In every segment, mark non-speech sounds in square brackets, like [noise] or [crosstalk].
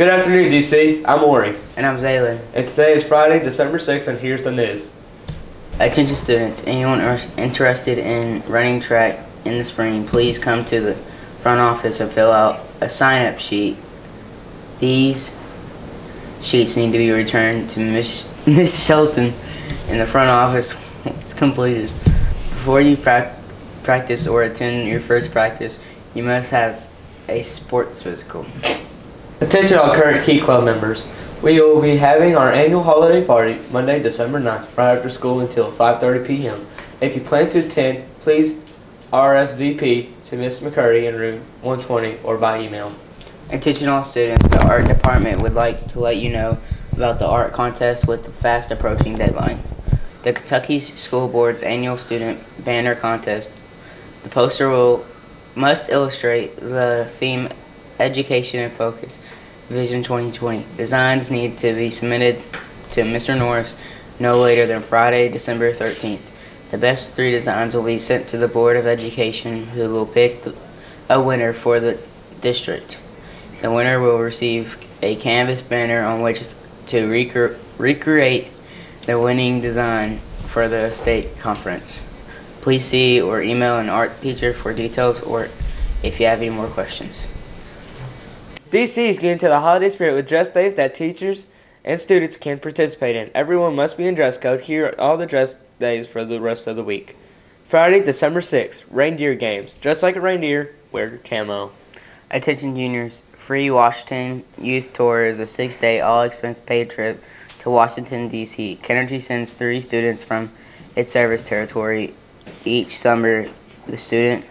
Good afternoon, DC. I'm Ori. And I'm Zaylin. And today is Friday, December 6th, and here's the news. Attention students, anyone interested in running track in the spring, please come to the front office and fill out a sign-up sheet. These sheets need to be returned to Miss, [laughs] Miss Shelton in the front office it's completed. Before you pra practice or attend your first practice, you must have a sports physical. Attention all current Key Club members. We will be having our annual holiday party Monday, December 9th, right after school until 5.30 p.m. If you plan to attend, please RSVP to Miss McCurdy in room 120 or by email. Attention all students, the art department would like to let you know about the art contest with the fast approaching deadline. The Kentucky School Board's annual student banner contest. The poster will must illustrate the theme Education and Focus Vision 2020. Designs need to be submitted to Mr. Norris no later than Friday, December 13th. The best three designs will be sent to the Board of Education who will pick the, a winner for the district. The winner will receive a canvas banner on which to recre recreate the winning design for the state conference. Please see or email an art teacher for details or if you have any more questions. DC is getting to the holiday spirit with dress days that teachers and students can participate in. Everyone must be in dress code. Here are all the dress days for the rest of the week. Friday, December 6th, reindeer games. Dress like a reindeer, wear camo. Attention juniors, Free Washington Youth Tour is a six-day all-expense-paid trip to Washington, D.C. Kenergy sends three students from its service territory each summer. The student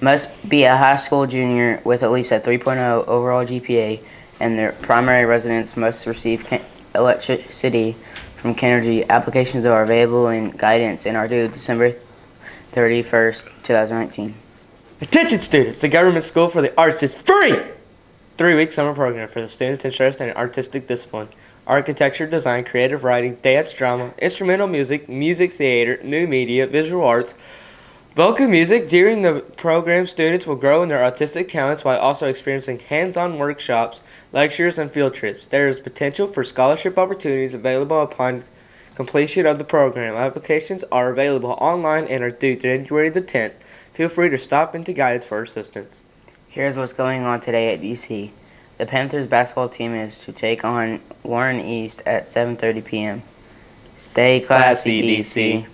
must be a high school junior with at least a 3.0 overall GPA, and their primary residence must receive electricity from Kenergy. Applications are available in guidance and are due December 31st, 2019. Attention students, the Governor's school for the arts is free! Three-week summer program for the students interested in artistic discipline. Architecture, design, creative writing, dance, drama, instrumental music, music theater, new media, visual arts, Vocal music. During the program, students will grow in their artistic talents while also experiencing hands-on workshops, lectures, and field trips. There is potential for scholarship opportunities available upon completion of the program. Applications are available online and are due January the 10th. Feel free to stop into guidance for assistance. Here's what's going on today at DC. The Panthers basketball team is to take on Warren East at 7.30 p.m. Stay classy. DC.